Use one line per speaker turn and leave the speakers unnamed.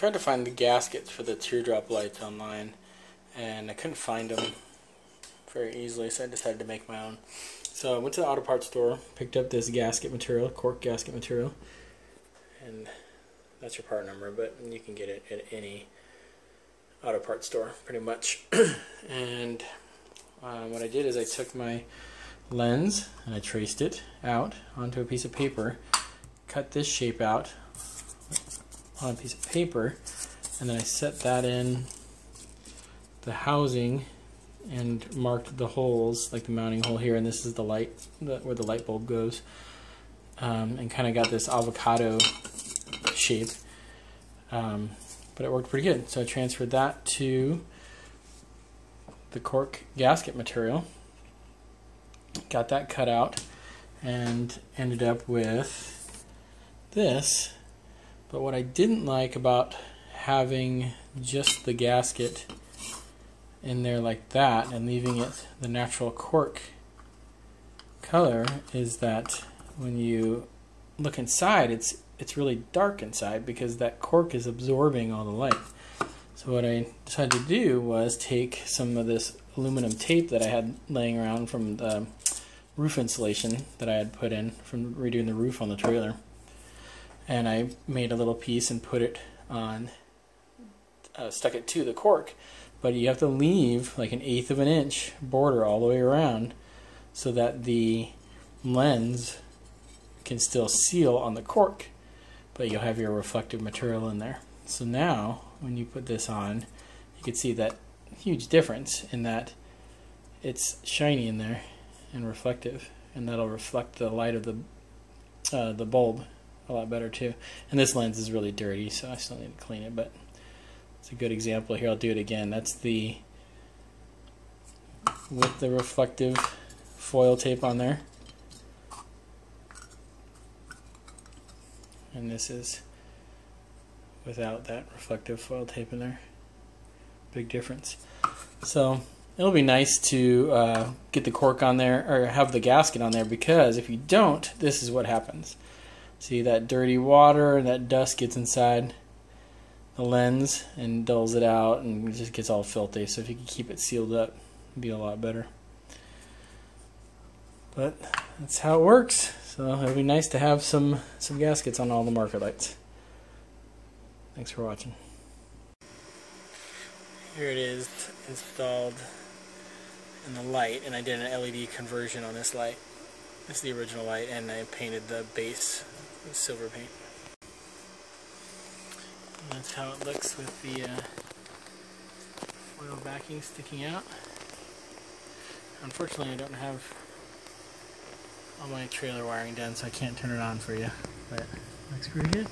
tried to find the gaskets for the teardrop lights online, and I couldn't find them very easily, so I decided to make my own. So I went to the auto parts store, picked up this gasket material, cork gasket material, and that's your part number, but you can get it at any auto parts store, pretty much. and uh, what I did is I took my lens and I traced it out onto a piece of paper, cut this shape out on a piece of paper, and then I set that in the housing and marked the holes, like the mounting hole here, and this is the light, the, where the light bulb goes, um, and kind of got this avocado shape. Um, but it worked pretty good. So I transferred that to the cork gasket material, got that cut out, and ended up with this. But what I didn't like about having just the gasket in there like that and leaving it the natural cork color is that when you look inside it's it's really dark inside because that cork is absorbing all the light. So what I decided to do was take some of this aluminum tape that I had laying around from the roof insulation that I had put in from redoing the roof on the trailer. And I made a little piece and put it on, uh, stuck it to the cork. But you have to leave like an eighth of an inch border all the way around so that the lens can still seal on the cork but you'll have your reflective material in there. So now, when you put this on, you can see that huge difference in that it's shiny in there and reflective, and that'll reflect the light of the uh, the bulb a lot better too. And this lens is really dirty, so I still need to clean it, but it's a good example here. I'll do it again. That's the with the reflective foil tape on there. and this is without that reflective foil tape in there. Big difference. So it'll be nice to uh, get the cork on there or have the gasket on there because if you don't, this is what happens. See that dirty water and that dust gets inside the lens and dulls it out and it just gets all filthy. So if you can keep it sealed up, it'd be a lot better. But that's how it works. So it'd be nice to have some, some gaskets on all the marker lights. Thanks for watching. Here it is installed in the light and I did an LED conversion on this light. This is the original light and I painted the base silver paint. And that's how it looks with the uh, foil backing sticking out. Unfortunately I don't have all my trailer wiring done, so I can't turn it on for you. But looks pretty good.